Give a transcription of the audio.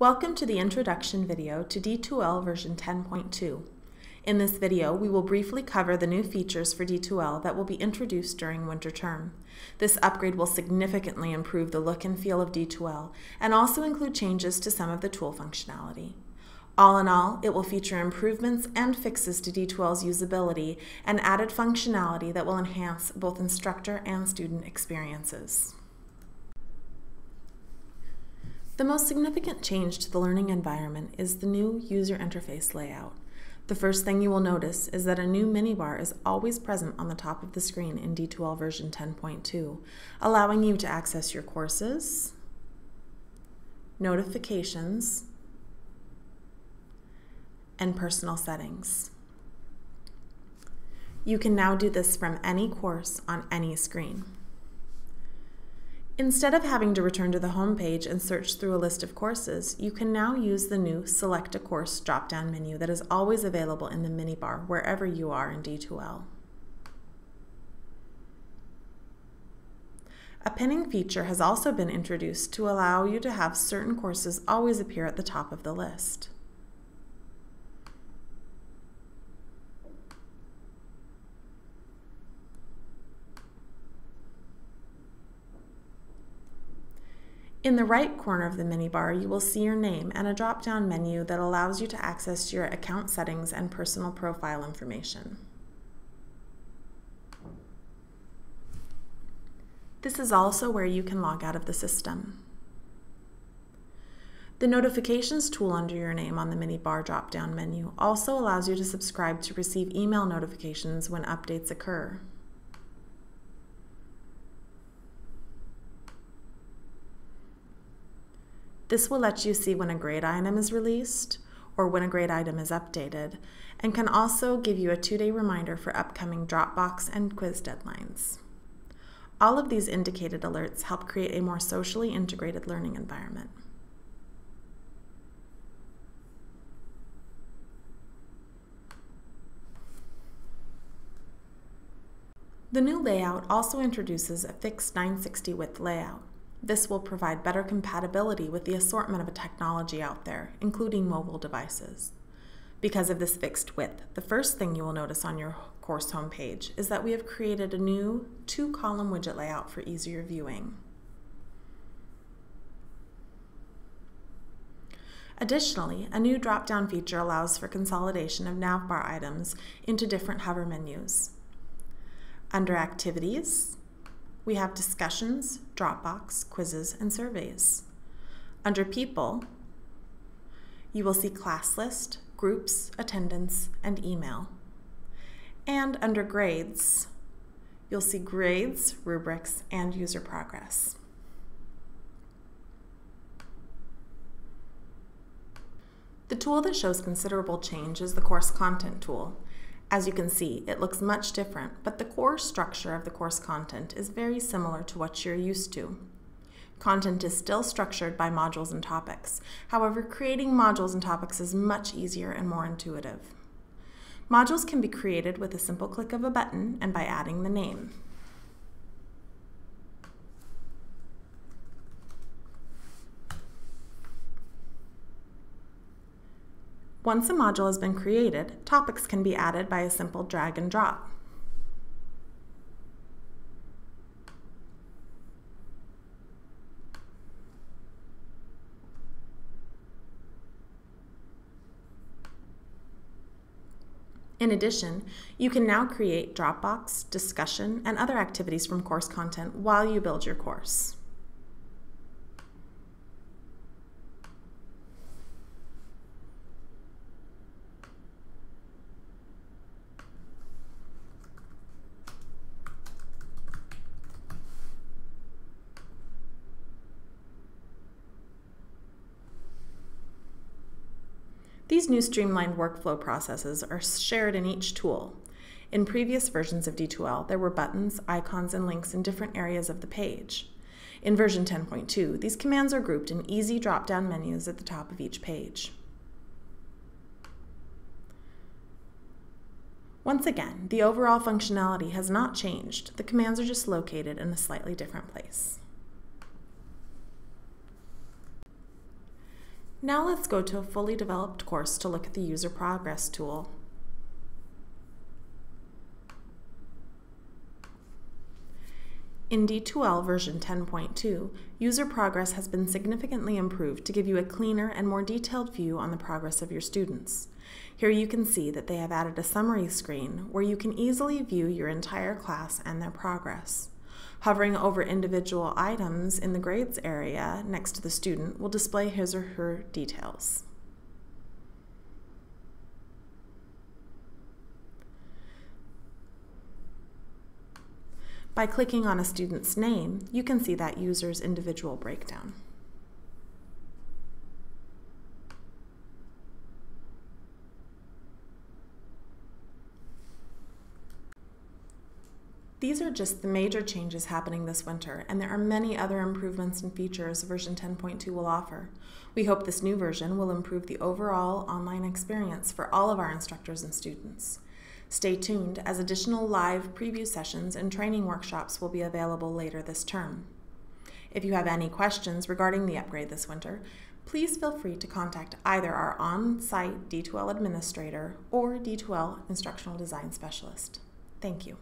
Welcome to the introduction video to D2L version 10.2. In this video, we will briefly cover the new features for D2L that will be introduced during winter term. This upgrade will significantly improve the look and feel of D2L and also include changes to some of the tool functionality. All in all, it will feature improvements and fixes to D2L's usability and added functionality that will enhance both instructor and student experiences. The most significant change to the learning environment is the new user interface layout. The first thing you will notice is that a new mini-bar is always present on the top of the screen in D2L version 10.2, allowing you to access your courses, notifications, and personal settings. You can now do this from any course on any screen. Instead of having to return to the home page and search through a list of courses, you can now use the new Select a Course drop-down menu that is always available in the mini-bar wherever you are in D2L. A pinning feature has also been introduced to allow you to have certain courses always appear at the top of the list. In the right corner of the mini-bar, you will see your name and a drop-down menu that allows you to access your account settings and personal profile information. This is also where you can log out of the system. The Notifications tool under your name on the mini-bar drop-down menu also allows you to subscribe to receive email notifications when updates occur. This will let you see when a grade item is released or when a grade item is updated, and can also give you a two-day reminder for upcoming Dropbox and quiz deadlines. All of these indicated alerts help create a more socially integrated learning environment. The new layout also introduces a fixed 960 width layout. This will provide better compatibility with the assortment of technology out there, including mobile devices. Because of this fixed width, the first thing you will notice on your course homepage is that we have created a new two-column widget layout for easier viewing. Additionally, a new drop-down feature allows for consolidation of navbar items into different hover menus. Under Activities, we have discussions, Dropbox, quizzes, and surveys. Under People, you will see class list, groups, attendance, and email. And under Grades, you'll see grades, rubrics, and user progress. The tool that shows considerable change is the Course Content tool. As you can see, it looks much different, but the core structure of the course content is very similar to what you're used to. Content is still structured by modules and topics. However, creating modules and topics is much easier and more intuitive. Modules can be created with a simple click of a button and by adding the name. Once a module has been created, topics can be added by a simple drag and drop. In addition, you can now create Dropbox, discussion, and other activities from course content while you build your course. These new streamlined workflow processes are shared in each tool. In previous versions of D2L, there were buttons, icons, and links in different areas of the page. In version 10.2, these commands are grouped in easy drop-down menus at the top of each page. Once again, the overall functionality has not changed. The commands are just located in a slightly different place. Now let's go to a fully developed course to look at the User Progress tool. In D2L version 10.2, user progress has been significantly improved to give you a cleaner and more detailed view on the progress of your students. Here you can see that they have added a summary screen where you can easily view your entire class and their progress. Hovering over individual items in the grades area next to the student will display his or her details. By clicking on a student's name, you can see that user's individual breakdown. These are just the major changes happening this winter, and there are many other improvements and features version 10.2 will offer. We hope this new version will improve the overall online experience for all of our instructors and students. Stay tuned as additional live preview sessions and training workshops will be available later this term. If you have any questions regarding the upgrade this winter, please feel free to contact either our on-site D2L administrator or D2L instructional design specialist. Thank you.